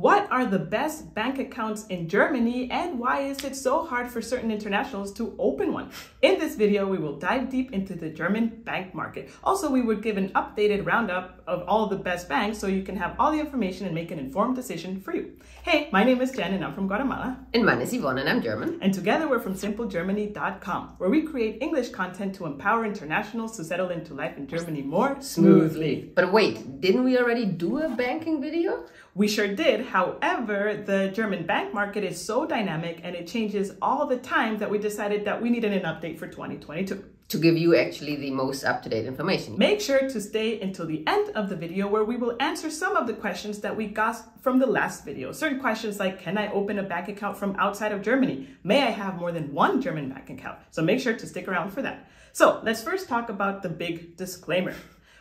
What are the best bank accounts in Germany and why is it so hard for certain internationals to open one? In this video, we will dive deep into the German bank market. Also, we would give an updated roundup of all the best banks so you can have all the information and make an informed decision for you. Hey, my name is Jen and I'm from Guatemala. And mine is Yvonne and I'm German. And together we're from simplegermany.com, where we create English content to empower internationals to settle into life in Germany more smoothly. But wait, didn't we already do a banking video? We sure did. However, the German bank market is so dynamic and it changes all the time that we decided that we needed an update for 2022 to give you actually the most up-to-date information. Make sure to stay until the end of the video where we will answer some of the questions that we got from the last video. Certain questions like, can I open a bank account from outside of Germany? May I have more than one German bank account? So make sure to stick around for that. So let's first talk about the big disclaimer.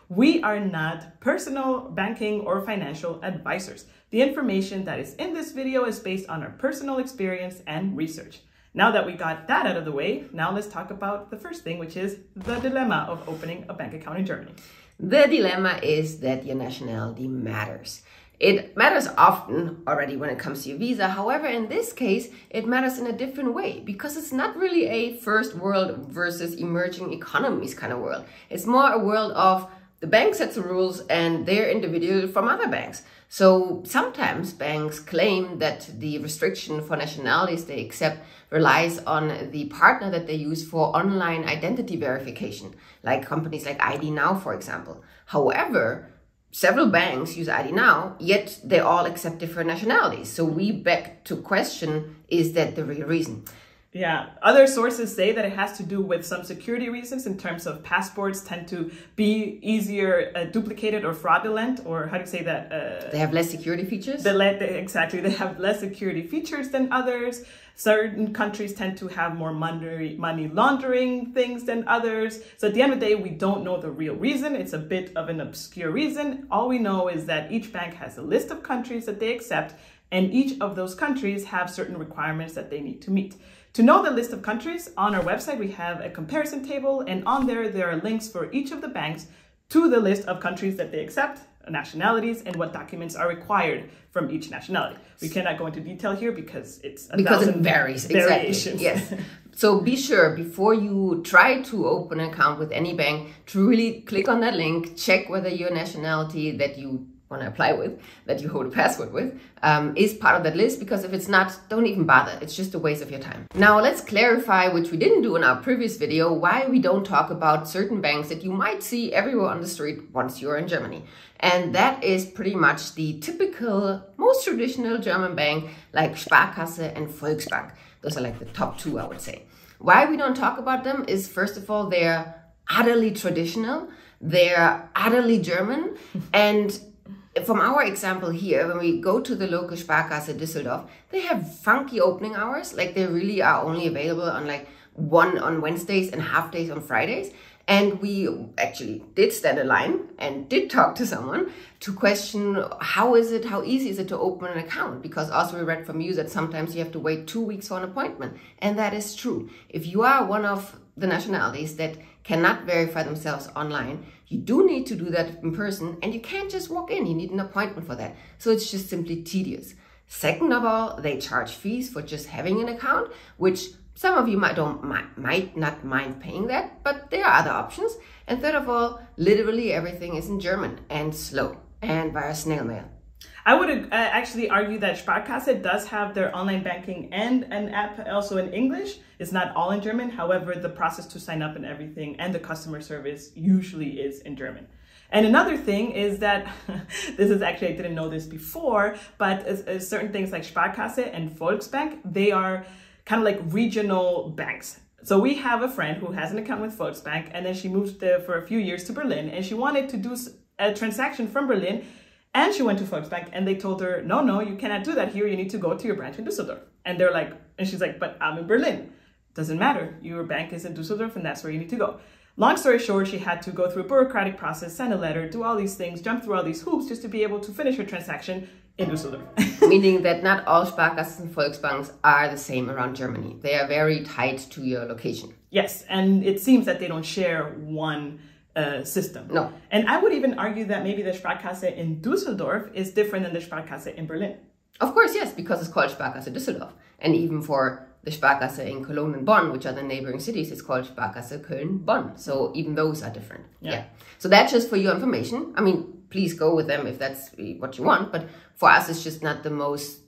We are not personal banking or financial advisors. The information that is in this video is based on our personal experience and research. Now that we got that out of the way, now let's talk about the first thing, which is the dilemma of opening a bank account in Germany. The dilemma is that your nationality matters. It matters often already when it comes to your visa. However, in this case, it matters in a different way because it's not really a first world versus emerging economies kind of world. It's more a world of the bank sets the rules and they're individual from other banks. So sometimes banks claim that the restriction for nationalities they accept relies on the partner that they use for online identity verification, like companies like ID Now, for example. However, several banks use ID Now, yet they all accept different nationalities. So we beg to question, is that the real reason? Yeah, other sources say that it has to do with some security reasons in terms of passports tend to be easier uh, duplicated or fraudulent, or how do you say that? Uh, they have less security features? The exactly, they have less security features than others. Certain countries tend to have more money, money laundering things than others. So at the end of the day, we don't know the real reason. It's a bit of an obscure reason. All we know is that each bank has a list of countries that they accept, and each of those countries have certain requirements that they need to meet. To know the list of countries, on our website we have a comparison table and on there there are links for each of the banks to the list of countries that they accept, nationalities, and what documents are required from each nationality. We cannot go into detail here because it's a because it varies variations. Exactly. Yes. So be sure before you try to open an account with any bank to really click on that link, check whether your nationality that you want to apply with, that you hold a password with, um, is part of that list because if it's not, don't even bother. It's just a waste of your time. Now let's clarify, which we didn't do in our previous video, why we don't talk about certain banks that you might see everywhere on the street once you're in Germany. And that is pretty much the typical, most traditional German bank like Sparkasse and Volksbank. Those are like the top two, I would say. Why we don't talk about them is first of all, they're utterly traditional. They're utterly German and from our example here, when we go to the local Sparkasse Düsseldorf, they have funky opening hours. Like they really are only available on like one on Wednesdays and half days on Fridays. And we actually did stand a line and did talk to someone to question how is it, how easy is it to open an account? Because also we read from you that sometimes you have to wait two weeks for an appointment. And that is true. If you are one of the nationalities that cannot verify themselves online, you do need to do that in person and you can't just walk in. You need an appointment for that. So it's just simply tedious. Second of all, they charge fees for just having an account, which some of you might, don't, might, might not mind paying that, but there are other options. And third of all, literally everything is in German and slow and via snail mail. I would uh, actually argue that Sparkasse does have their online banking and an app also in English. It's not all in German. However, the process to sign up and everything and the customer service usually is in German. And another thing is that this is actually, I didn't know this before, but as, as certain things like Sparkasse and Volksbank, they are kind of like regional banks. So we have a friend who has an account with Volksbank and then she moved there for a few years to Berlin and she wanted to do a transaction from Berlin and she went to Volksbank and they told her, no, no, you cannot do that here. You need to go to your branch in Düsseldorf. And they're like, and she's like, but I'm in Berlin. Doesn't matter. Your bank is in Düsseldorf and that's where you need to go. Long story short, she had to go through a bureaucratic process, send a letter, do all these things, jump through all these hoops just to be able to finish her transaction in Düsseldorf. Meaning that not all Sparkassen and Volksbanks are the same around Germany. They are very tied to your location. Yes, and it seems that they don't share one uh, system. No. And I would even argue that maybe the Sparkasse in Dusseldorf is different than the Sparkasse in Berlin. Of course, yes, because it's called Sparkasse Düsseldorf. And even for the Sparkasse in Cologne and Bonn, which are the neighboring cities, it's called Sparkasse Köln-Bonn. So even those are different. Yeah. yeah. So that's just for your information. I mean, please go with them if that's what you want. But for us, it's just not the most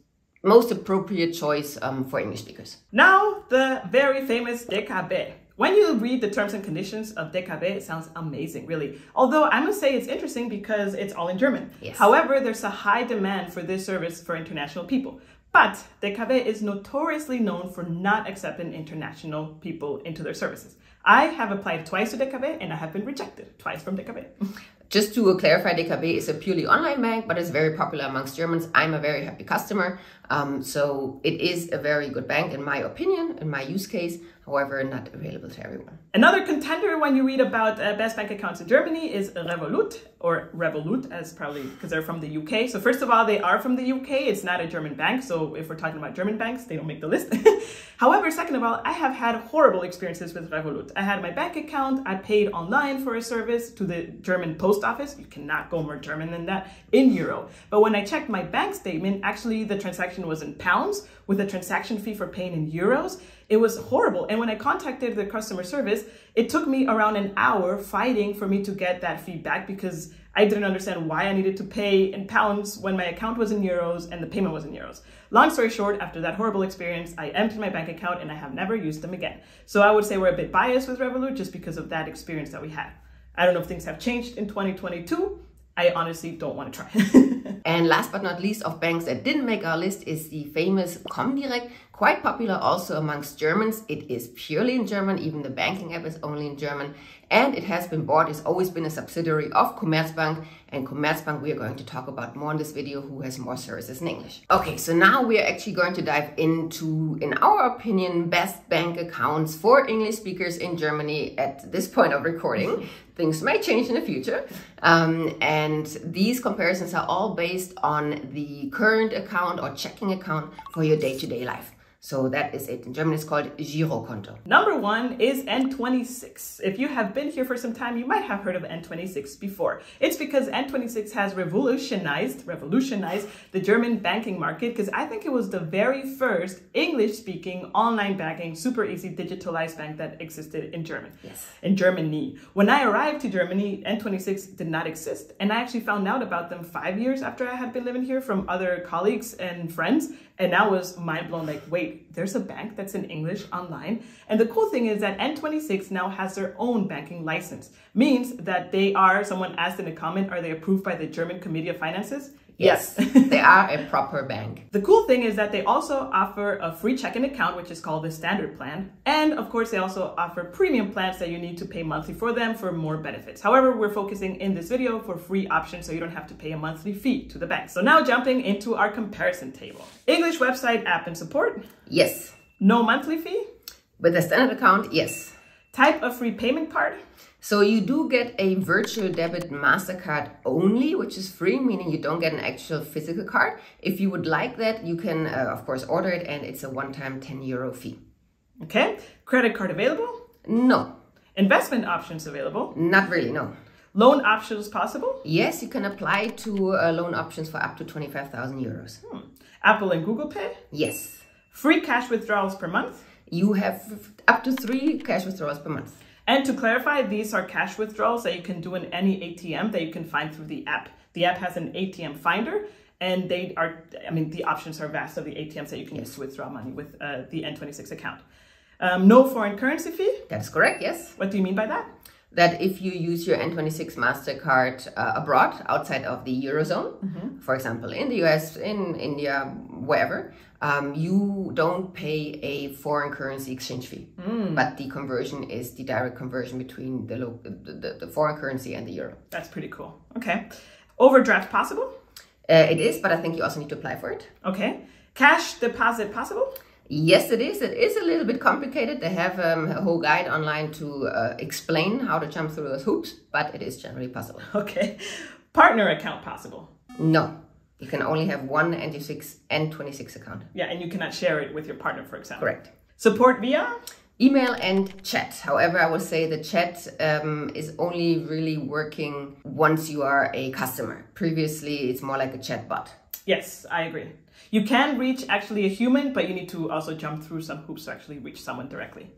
most appropriate choice um, for English speakers. Now, the very famous DKB. When you read the terms and conditions of DKB, it sounds amazing, really. Although I must say it's interesting because it's all in German. Yes. However, there's a high demand for this service for international people. But DKB is notoriously known for not accepting international people into their services. I have applied twice to DKB and I have been rejected twice from DKB. Just to clarify, DKB is a purely online bank, but it's very popular amongst Germans. I'm a very happy customer. Um, so it is a very good bank in my opinion, in my use case however not available to everyone. Another contender when you read about uh, best bank accounts in Germany is Revolut, or Revolut as probably because they're from the UK. So first of all, they are from the UK. It's not a German bank. So if we're talking about German banks, they don't make the list. however, second of all, I have had horrible experiences with Revolut. I had my bank account. I paid online for a service to the German post office. You cannot go more German than that in euro. But when I checked my bank statement, actually the transaction was in pounds with a transaction fee for paying in euros. It was horrible. And when I contacted the customer service, it took me around an hour fighting for me to get that feedback because I didn't understand why I needed to pay in pounds when my account was in euros and the payment was in euros. Long story short, after that horrible experience, I emptied my bank account and I have never used them again. So I would say we're a bit biased with Revolut just because of that experience that we had. I don't know if things have changed in 2022. I honestly don't want to try. and last but not least of banks that didn't make our list is the famous Comdirect, quite popular also amongst Germans. It is purely in German, even the banking app is only in German. And it has been bought, it's always been a subsidiary of Commerzbank. And Commerzbank we are going to talk about more in this video, who has more services in English. Okay, so now we are actually going to dive into, in our opinion, best bank accounts for English speakers in Germany at this point of recording. Things may change in the future. Um, and these comparisons are all based on the current account or checking account for your day-to-day -day life. So that is it. In German, it's called Girokonto. Number one is N26. If you have been here for some time, you might have heard of N26 before. It's because N26 has revolutionized, revolutionized the German banking market because I think it was the very first English-speaking online banking, super easy digitalized bank that existed in German. Yes. In Germany. When I arrived to Germany, N26 did not exist. And I actually found out about them five years after I had been living here from other colleagues and friends. And I was mind blown like, wait, there's a bank that's in English online. And the cool thing is that N26 now has their own banking license, means that they are, someone asked in a comment, are they approved by the German Committee of Finances? Yes, they are a proper bank. The cool thing is that they also offer a free checking account, which is called the standard plan. And of course, they also offer premium plans that you need to pay monthly for them for more benefits. However, we're focusing in this video for free options so you don't have to pay a monthly fee to the bank. So now jumping into our comparison table. English website app and support? Yes. No monthly fee? With a standard account, yes. Type of free payment card? So you do get a virtual debit MasterCard only, which is free, meaning you don't get an actual physical card. If you would like that, you can, uh, of course, order it and it's a one-time 10 euro fee. Okay. Credit card available? No. Investment options available? Not really, no. Loan options possible? Yes, you can apply to uh, loan options for up to 25,000 euros. Hmm. Apple and Google Pay? Yes. Free cash withdrawals per month? You have up to three cash withdrawals per month. And to clarify, these are cash withdrawals that you can do in any ATM that you can find through the app. The app has an ATM finder and they are, I mean, the options are vast of the ATMs that you can use to withdraw money with uh, the N26 account. Um, no foreign currency fee? That's correct, yes. What do you mean by that? That if you use your N26 MasterCard uh, abroad, outside of the Eurozone, mm -hmm. for example, in the US, in India, wherever, um, you don't pay a foreign currency exchange fee, mm. but the conversion is the direct conversion between the, the, the, the, foreign currency and the euro. That's pretty cool. Okay. Overdraft possible? Uh, it is, but I think you also need to apply for it. Okay. Cash deposit possible? Yes, it is. It is a little bit complicated. They have um, a whole guide online to uh, explain how to jump through those hoops, but it is generally possible. Okay. Partner account possible? No. You can only have one N26 N26 account. Yeah, and you cannot share it with your partner, for example. Correct. Support via? Email and chat. However, I will say the chat um, is only really working once you are a customer. Previously, it's more like a chat bot. Yes, I agree. You can reach actually a human, but you need to also jump through some hoops to actually reach someone directly.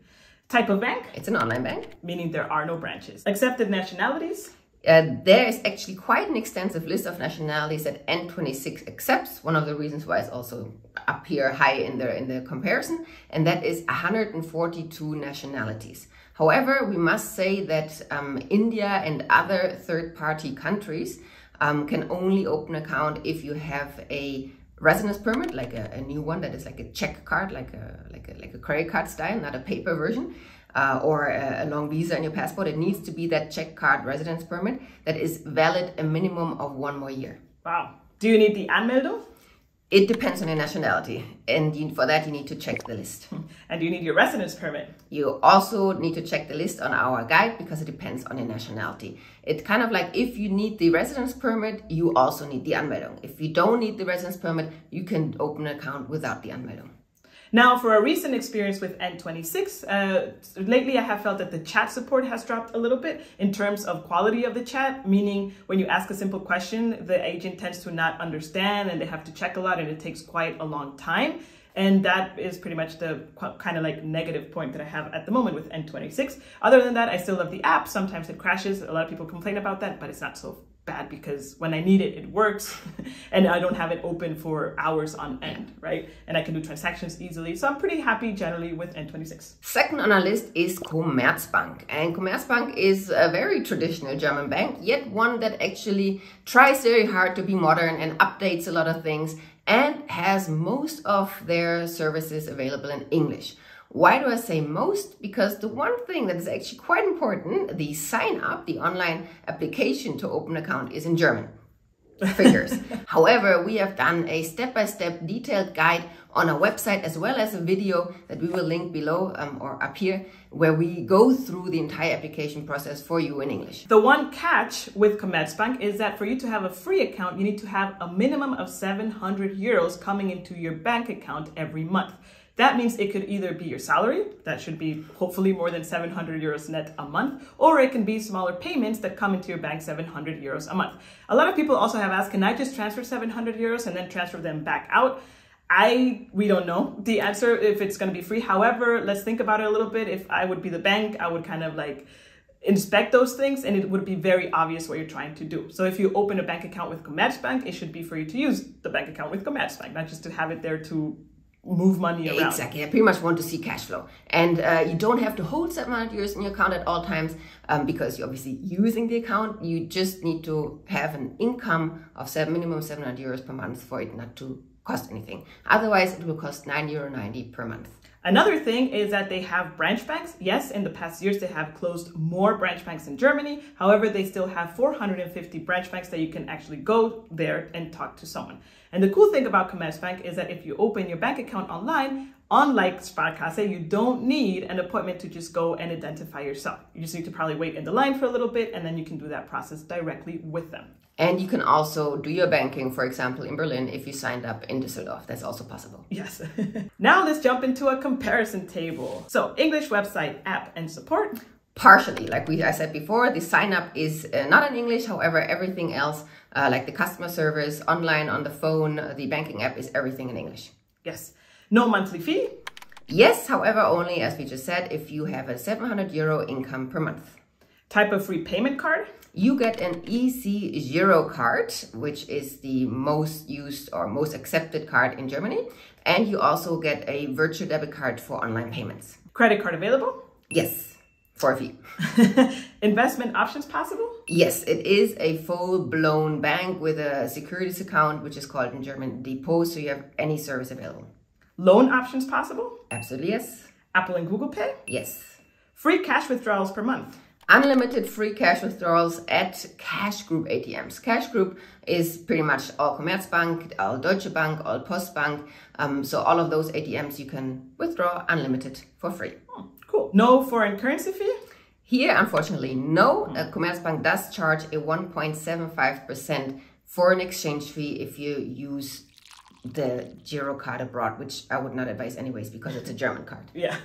Type of bank? It's an online bank. Meaning there are no branches. Accepted nationalities? Uh, there is actually quite an extensive list of nationalities that N26 accepts. One of the reasons why it's also up here high in the in the comparison, and that is 142 nationalities. However, we must say that um, India and other third-party countries um, can only open account if you have a residence permit, like a, a, new one that is like a check card, like a like a like a credit card style, not a paper version uh, or a, a, long visa in your passport, it needs to be that check card residence permit that is valid a minimum of one more year. Wow. Do you need the Anmeldung? It depends on your nationality, and you, for that you need to check the list. And you need your residence permit. You also need to check the list on our guide because it depends on your nationality. It's kind of like if you need the residence permit, you also need the Anmeldung. If you don't need the residence permit, you can open an account without the Anmeldung. Now, for a recent experience with N26, uh, lately I have felt that the chat support has dropped a little bit in terms of quality of the chat, meaning when you ask a simple question, the agent tends to not understand and they have to check a lot and it takes quite a long time. And that is pretty much the kind of like negative point that I have at the moment with N26. Other than that, I still love the app. Sometimes it crashes. A lot of people complain about that, but it's not so bad because when I need it, it works and I don't have it open for hours on end, right? And I can do transactions easily. So I'm pretty happy generally with N26. Second on our list is Commerzbank. And Commerzbank is a very traditional German bank, yet one that actually tries very hard to be modern and updates a lot of things and has most of their services available in English. Why do I say most? Because the one thing that is actually quite important, the sign up, the online application to open account is in German. Figures. However, we have done a step-by-step -step detailed guide on our website as well as a video that we will link below um, or up here where we go through the entire application process for you in English. The one catch with Commerzbank is that for you to have a free account, you need to have a minimum of 700 euros coming into your bank account every month. That means it could either be your salary, that should be hopefully more than 700 euros net a month, or it can be smaller payments that come into your bank 700 euros a month. A lot of people also have asked, can I just transfer 700 euros and then transfer them back out? I we don't know the answer if it's going to be free. However, let's think about it a little bit. If I would be the bank, I would kind of like inspect those things and it would be very obvious what you're trying to do. So if you open a bank account with Commerzbank, it should be for you to use the bank account with Commerzbank, not just to have it there to move money around. Exactly. I pretty much want to see cash flow. And uh, you don't have to hold 700 euros in your account at all times um, because you're obviously using the account. You just need to have an income of seven, minimum 700 euros per month for it not to cost anything. Otherwise, it will cost 9 euro 90 per month. Another thing is that they have branch banks. Yes, in the past years, they have closed more branch banks in Germany. However, they still have 450 branch banks that you can actually go there and talk to someone. And the cool thing about Commerzbank is that if you open your bank account online, unlike Sparkasse, you don't need an appointment to just go and identify yourself. You just need to probably wait in the line for a little bit and then you can do that process directly with them. And you can also do your banking, for example, in Berlin if you signed up in Düsseldorf. That's also possible. Yes. now let's jump into a comparison table. So English website, app, and support. Partially, like we I said before, the sign up is uh, not in English. However, everything else, uh, like the customer service, online, on the phone, the banking app, is everything in English. Yes. No monthly fee. Yes, however, only as we just said, if you have a 700 euro income per month. Type of repayment card you get an EC0 card, which is the most used or most accepted card in Germany. And you also get a virtual debit card for online payments. Credit card available? Yes, for a fee. Investment options possible? Yes, it is a full-blown bank with a securities account, which is called in German Depot, so you have any service available. Loan options possible? Absolutely, yes. Apple and Google Pay? Yes. Free cash withdrawals per month? Unlimited free cash withdrawals at Cash Group ATMs. Cash Group is pretty much all Commerzbank, all Deutsche Bank, all Postbank. Um, so all of those ATMs you can withdraw unlimited for free. Oh, cool. No foreign currency fee? Here, unfortunately, no. Uh, Commerzbank does charge a 1.75% foreign exchange fee if you use the Giro card abroad, which I would not advise anyways because it's a German card. Yeah.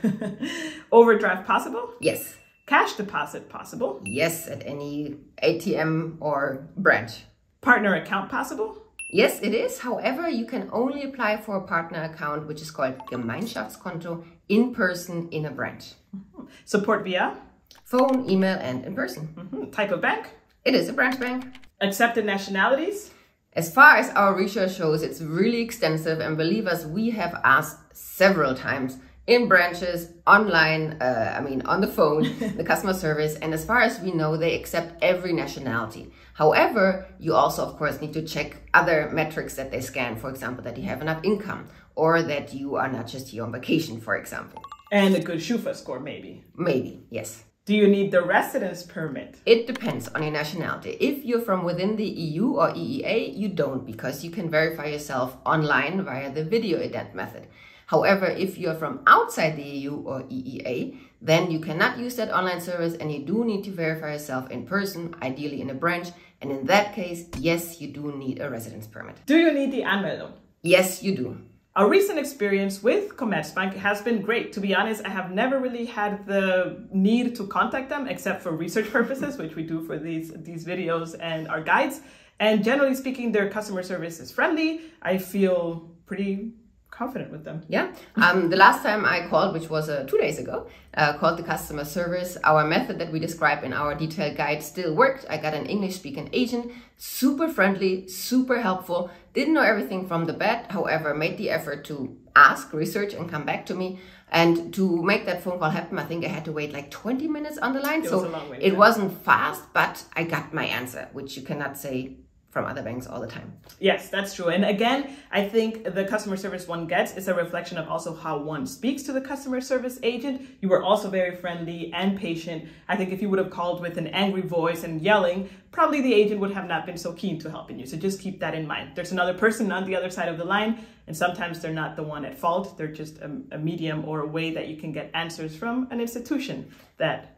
Overdraft possible? Yes. Cash deposit possible? Yes, at any ATM or branch. Partner account possible? Yes, it is. However, you can only apply for a partner account, which is called Gemeinschaftskonto, in person in a branch. Mm-hmm. Support via? Phone, email, and in person. Mm-hmm. Type of bank? It is a branch bank. Accepted nationalities? As far as our research shows, it's really extensive, and believe us, we have asked several times in branches, online, uh, I mean, on the phone, the customer service. And as far as we know, they accept every nationality. However, you also, of course, need to check other metrics that they scan. For example, that you have enough income or that you are not just here on vacation, for example. And a good Schufa score, maybe. Maybe, yes. Do you need the residence permit? It depends on your nationality. If you're from within the EU or EEA, you don't because you can verify yourself online via the video ident method. However, if you're from outside the EU or EEA, then you cannot use that online service and you do need to verify yourself in person, ideally in a branch. And in that case, yes, you do need a residence permit. Do you need the Anmeldung? Yes, you do. Our recent experience with Commerzbank has been great. To be honest, I have never really had the need to contact them except for research purposes, which we do for these, these videos and our guides. And generally speaking, their customer service is friendly. I feel pretty confident with them. Yeah. Um, the last time I called, which was uh, two days ago, uh, called the customer service. Our method that we describe in our detailed guide still worked. I got an English speaking agent, super friendly, super helpful, didn't know everything from the bat, however, made the effort to ask, research, and come back to me. And to make that phone call happen, I think I had to wait like 20 minutes on the line. It so wait, it yeah. wasn't fast, but I got my answer, which you cannot say from other banks all the time. Yes, that's true. And again, I think the customer service one gets is a reflection of also how one speaks to the customer service agent. You were also very friendly and patient. I think if you would have called with an angry voice and yelling, probably the agent would have not been so keen to helping you. So just keep that in mind. There's another person on the other side of the line, and sometimes they're not the one at fault. They're just a, a medium or a way that you can get answers from an institution that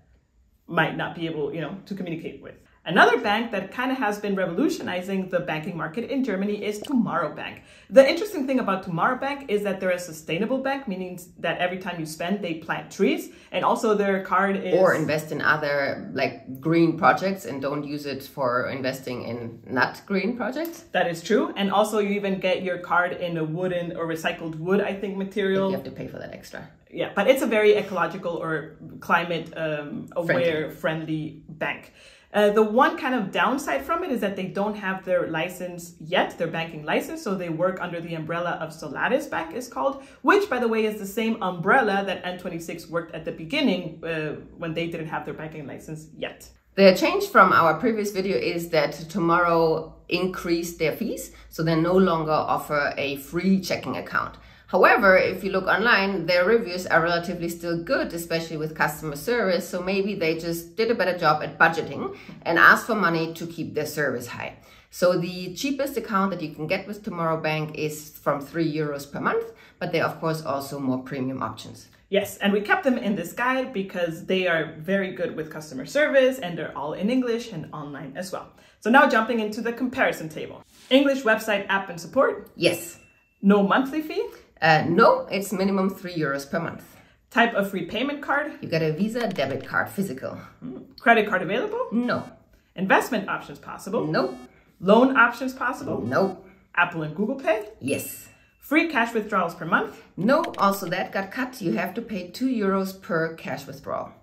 might not be able, you know, to communicate with. Another bank that kind of has been revolutionizing the banking market in Germany is Tomorrow Bank. The interesting thing about Tomorrow Bank is that they're a sustainable bank, meaning that every time you spend, they plant trees, and also their card is or invest in other like green projects and don't use it for investing in not green projects. That is true, and also you even get your card in a wooden or recycled wood, I think, material. you have to pay for that extra. Yeah, but it's a very ecological or climate um, aware, friendly, friendly bank. Uh, the one kind of downside from it is that they don't have their license yet, their banking license. So they work under the umbrella of Solaris Bank is called, which by the way is the same umbrella that N26 worked at the beginning uh, when they didn't have their banking license yet. The change from our previous video is that tomorrow increased their fees, so they no longer offer a free checking account. However, if you look online, their reviews are relatively still good, especially with customer service. So maybe they just did a better job at budgeting and asked for money to keep their service high. So the cheapest account that you can get with Tomorrow Bank is from three euros per month, but there are of course also more premium options. Yes, and we kept them in this guide because they are very good with customer service and they're all in English and online as well. So now jumping into the comparison table. English website, app and support? Yes. No monthly fee? Uh, no, it's minimum three euros per month. Type of repayment card? You get a Visa debit card, physical. Mm. Credit card available? No. Investment options possible? Nope. Loan options possible? Nope. Apple and Google Pay? Yes. Free cash withdrawals per month? No, also that got cut. You have to pay two euros per cash withdrawal.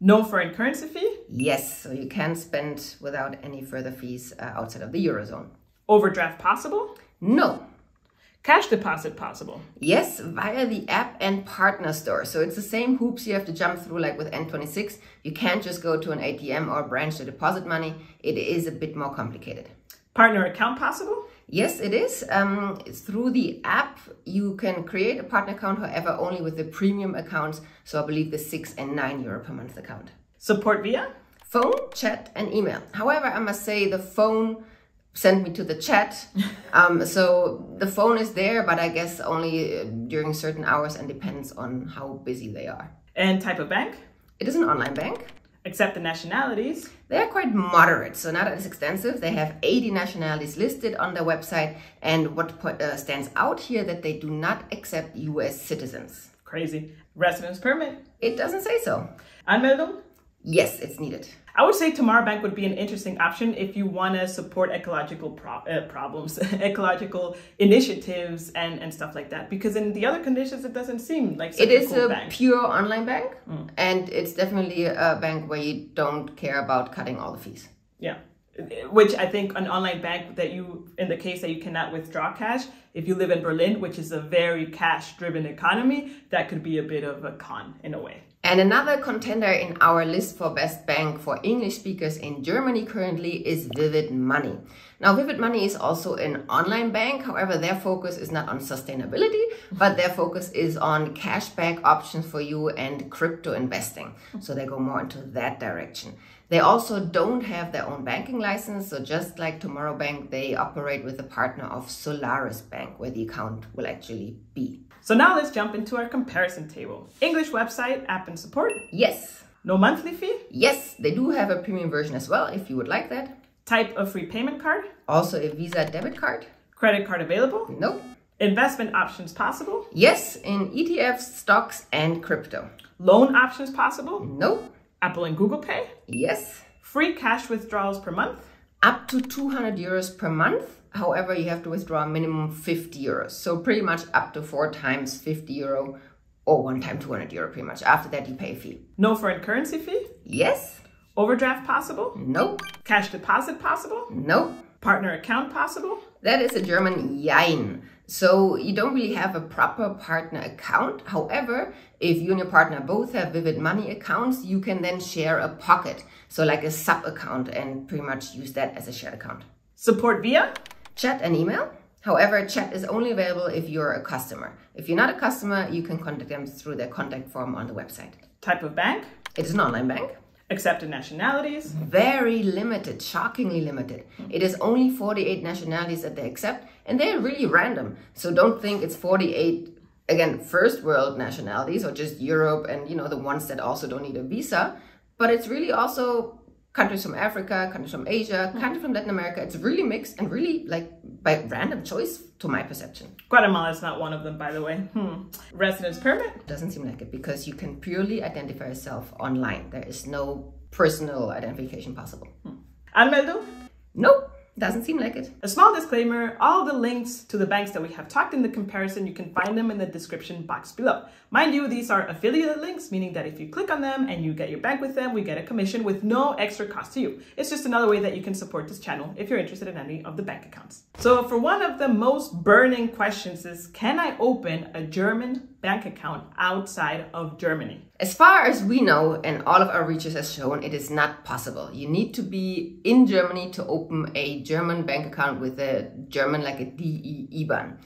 No foreign currency fee? Yes, so you can spend without any further fees uh, outside of the Eurozone. Overdraft possible? No. Cash deposit possible? Yes, via the app and partner store. So it's the same hoops you have to jump through like with N26. You can't just go to an ATM or branch to deposit money. It is a bit more complicated. Partner account possible? Yes, it is. Um, through the app, you can create a partner account, however, only with the premium accounts. So I believe the six and nine euro per month account. Support via? Phone, chat, and email. However, I must say the phone sent me to the chat. um, so the phone is there, but I guess only uh, during certain hours and depends on how busy they are. And type of bank? It is an online bank. Except the nationalities? They are quite moderate, so not as extensive. They have 80 nationalities listed on their website. And what uh, stands out here that they do not accept US citizens. Crazy. Residence permit? It doesn't say so. Anmeldung? Yes, it's needed. I would say Tomorrow Bank would be an interesting option if you want to support ecological pro- uh, problems, ecological initiatives, and, and stuff like that. Because in the other conditions, it doesn't seem like it is a, cool a bank. pure online bank, mm. and it's definitely a bank where you don't care about cutting all the fees. Yeah which I think an online bank that you, in the case that you cannot withdraw cash, if you live in Berlin, which is a very cash driven economy, that could be a bit of a con in a way. And another contender in our list for best bank for English speakers in Germany currently is Vivid Money. Now, Vivid Money is also an online bank. However, their focus is not on sustainability, but their focus is on cashback options for you and crypto investing. So they go more into that direction. They also don't have their own banking license. So just like Tomorrow Bank, they operate with a partner of Solaris Bank, where the account will actually be. So now let's jump into our comparison table. English website, app and support? Yes. No monthly fee? Yes, they do have a premium version as well if you would like that. Type of free payment card? Also a Visa debit card. Credit card available? Nope. Investment options possible? Yes, in ETFs, stocks, and crypto. Loan options possible? Nope. Apple and Google Pay? Yes. Free cash withdrawals per month? Up to 200 euros per month However, you have to withdraw a minimum 50 euros. So pretty much up to four times 50 euro or one time 200 euro pretty much. After that, you pay a fee. No foreign currency fee? Yes. Overdraft possible? No. Cash deposit possible? No. Partner account possible? That is a German Jein. So you don't really have a proper partner account. However, if you and your partner both have Vivid Money accounts, you can then share a pocket. So like a sub account and pretty much use that as a shared account. Support via? Chat and email. However, chat is only available if you're a customer. If you're not a customer, you can contact them through their contact form on the website. Type of bank? It is an online bank. Accepted nationalities? Very limited, shockingly limited. It is only 48 nationalities that they accept, and they're really random. So don't think it's 48, again, first world nationalities or just Europe and, you know, the ones that also don't need a visa. But it's really also countries from Africa, countries from Asia, mm-hmm. countries from Latin America. It's really mixed and really like by random choice to my perception. Guatemala is not one of them, by the way. Hmm. Residence permit? Doesn't seem like it because you can purely identify yourself online. There is no personal identification possible. Hmm. Anmeldung? Nope. Doesn't seem like it. A small disclaimer, all the links to the banks that we have talked in the comparison, you can find them in the description box below. Mind you, these are affiliate links, meaning that if you click on them and you get your bank with them, we get a commission with no extra cost to you. It's just another way that you can support this channel if you're interested in any of the bank accounts. So for one of the most burning questions is, can I open a German bank account outside of Germany? As far as we know, and all of our research has shown, it is not possible. You need to be in Germany to open a German bank account with a German, like a DE IBAN.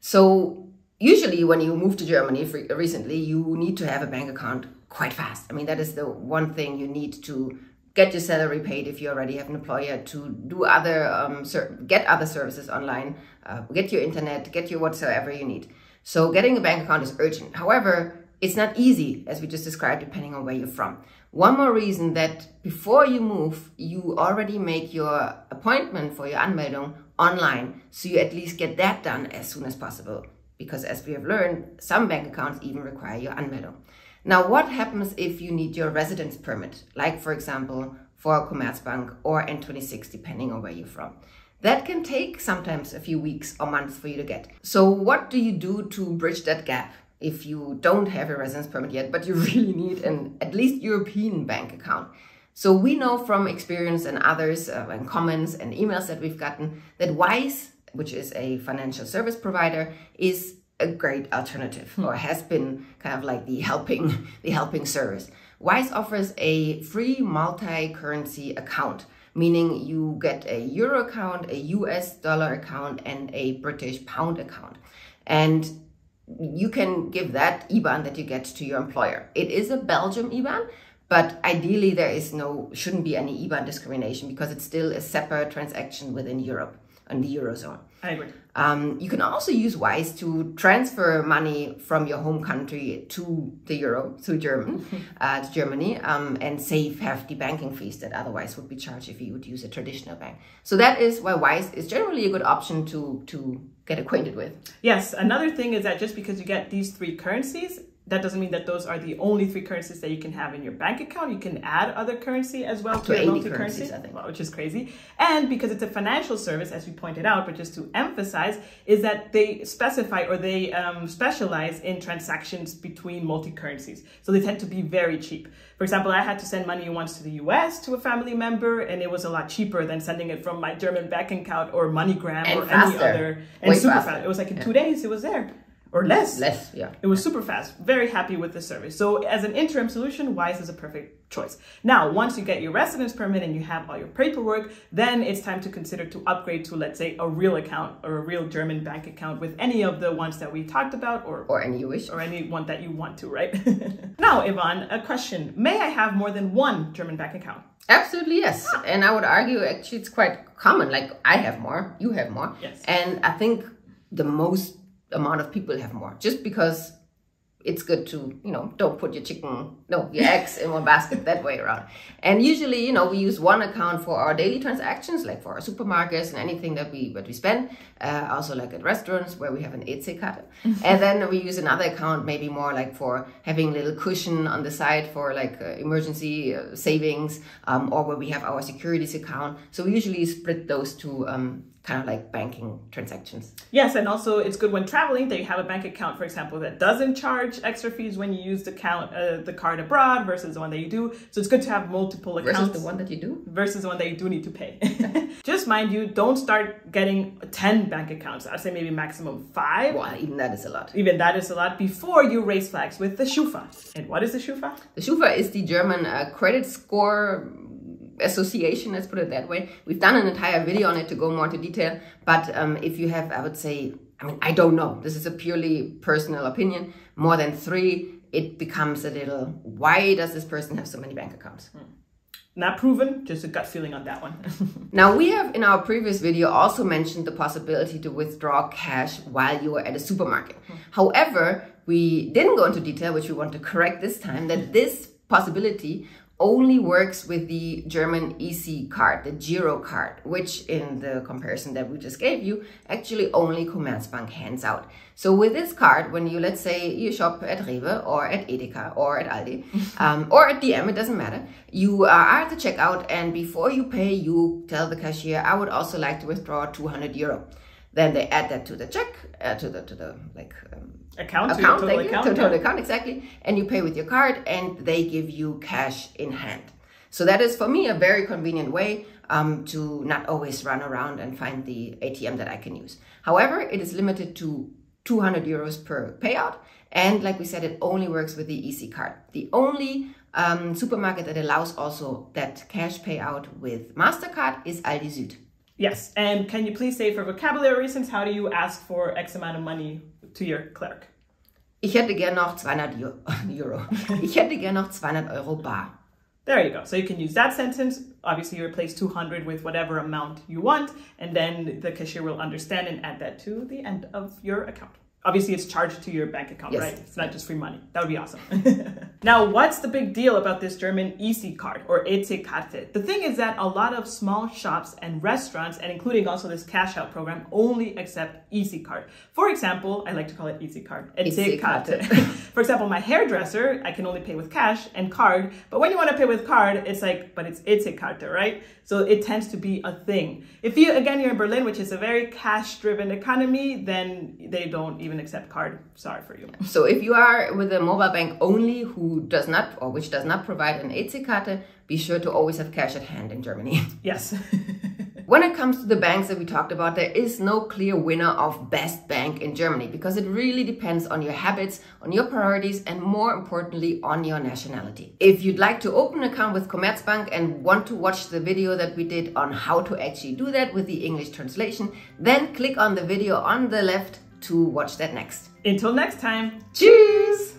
So usually when you move to Germany recently, you need to have a bank account quite fast. I mean, that is the one thing you need to get your salary paid if you already have an employer to do other um, get other services online uh, get your internet get your whatsoever you need so getting a bank account is urgent however it's not easy, as we just described, depending on where you're from. One more reason that before you move, you already make your appointment for your Anmeldung online, so you at least get that done as soon as possible. Because as we have learned, some bank accounts even require your Anmeldung. Now, what happens if you need your residence permit, like for example, for Commerzbank or N26, depending on where you're from? That can take sometimes a few weeks or months for you to get. So what do you do to bridge that gap? if you don't have a residence permit yet, but you really need an at least European bank account. So we know from experience and others uh, and comments and emails that we've gotten that Wise, which is a financial service provider, is a great alternative or has been kind of like the helping the helping service. Wise offers a free multi-currency account, meaning you get a euro account, a US dollar account, and a British pound account. And you can give that IBAN that you get to your employer. It is a Belgium IBAN, but ideally there is no, shouldn't be any IBAN discrimination because it's still a separate transaction within Europe and the Eurozone. I agree. Um, you can also use Wise to transfer money from your home country to the euro, to German, uh, to Germany, um, and save hefty banking fees that otherwise would be charged if you would use a traditional bank. So that is why Wise is generally a good option to to get acquainted with. Yes, another thing is that just because you get these three currencies that doesn't mean that those are the only three currencies that you can have in your bank account. You can add other currency as well to, multi-currency, which is crazy. And because it's a financial service, as we pointed out, but just to emphasize, is that they specify or they um, specialize in transactions between multi-currencies. So they tend to be very cheap. For example, I had to send money once to the US to a family member, and it was a lot cheaper than sending it from my German bank account or MoneyGram and or faster. any other. And Way super fast. It was like in yeah. two days, it was there or less. Less, yeah. It was super fast. Very happy with the service. So as an interim solution, Wise is a perfect choice. Now, once you get your residence permit and you have all your paperwork, then it's time to consider to upgrade to, let's say, a real account or a real German bank account with any of the ones that we talked about or or any you wish. Or any one that you want to, right? now, Yvonne, a question. May I have more than one German bank account? Absolutely, yes. And I would argue actually it's quite common. Like I have more, you have more. Yes. And I think the most amount of people have more just because it's good to you know don't put your chicken no your eggs in one basket that way around. And usually you know we use one account for our daily transactions like for our supermarkets and anything that we that we spend uh, also like at restaurants where we have an EC-card and then we use another account maybe more like for having a little cushion on the side for like uh, emergency uh, savings um, or where we have our securities account. So we usually split those two um, kind of like banking transactions. Yes, and also it's good when traveling that you have a bank account, for example, that doesn't charge extra fees when you use the count uh, the card abroad versus the one that you do. So it's good to have multiple accounts versus the one that you do versus the one that you do need to pay. Just mind you, don't start getting ten bank accounts. I'd say maybe maximum five. Well, even that is a lot. Even that is a lot before you raise flags with the Schufa. And what is the Schufa? The Schufa is the German uh, credit score association, let's put it that way. We've done an entire video on it to go more into detail. But um, if you have, I would say, I mean, I don't know. This is a purely personal opinion. More than three, it becomes a little, why does this person have so many bank accounts? Hmm. Not proven, just a gut feeling on that one. now, we have in our previous video also mentioned the possibility to withdraw cash while you are at a supermarket. Hmm. However, we didn't go into detail, which we want to correct this time, that this possibility only works with the German EC card, the Giro card, which in the comparison that we just gave you, actually only Commerzbank hands out. So with this card, when you, let's say you shop at Rewe or at Edeka or at Aldi um, or at DM, it doesn't matter. You are at the checkout and before you pay, you tell the cashier, I would also like to withdraw 200 euro. Then they add that to the check, uh, to the, to the like, um, account, account, thank account, to total account, exactly. And you pay with your card and they give you cash in hand. So that is for me a very convenient way um, to not always run around and find the ATM that I can use. However, it is limited to 200 euros per payout. And like we said, it only works with the EC card. The only um, supermarket that allows also that cash payout with MasterCard is Aldi Süd. Yes, and can you please say for vocabulary reasons, how do you ask for X amount of money to your clerk? Ich hätte gern noch 200 Euro. Ich hätte gern noch 200 Euro bar. There you go. So you can use that sentence. Obviously, you replace 200 with whatever amount you want, and then the cashier will understand and add that to the end of your account. Obviously, it's charged to your bank account, yes. right? It's not just free money. That would be awesome. now, what's the big deal about this German EC card or EC-Karte? The thing is that a lot of small shops and restaurants, and including also this cash out program, only accept EC card. For example, I like to call it EC card. EC-Karte. For example, my hairdresser, I can only pay with cash and card. But when you want to pay with card, it's like, but it's EC-Karte, right? So it tends to be a thing. If you, again, you're in Berlin, which is a very cash driven economy, then they don't even accept card. Sorry for you. So if you are with a mobile bank only who does not, or which does not provide an EC-Karte, be sure to always have cash at hand in Germany. Yes. When it comes to the banks that we talked about, there is no clear winner of best bank in Germany because it really depends on your habits, on your priorities, and more importantly, on your nationality. If you'd like to open an account with Commerzbank and want to watch the video that we did on how to actually do that with the English translation, then click on the video on the left to watch that next. Until next time, cheers!